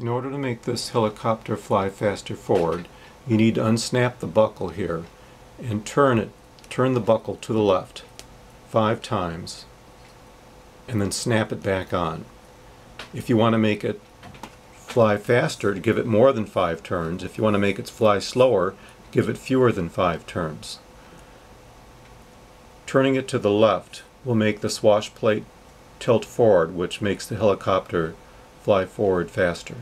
In order to make this helicopter fly faster forward, you need to unsnap the buckle here and turn it, turn the buckle to the left five times and then snap it back on. If you want to make it fly faster, give it more than five turns. If you want to make it fly slower, give it fewer than five turns. Turning it to the left will make the swash plate tilt forward, which makes the helicopter fly forward faster.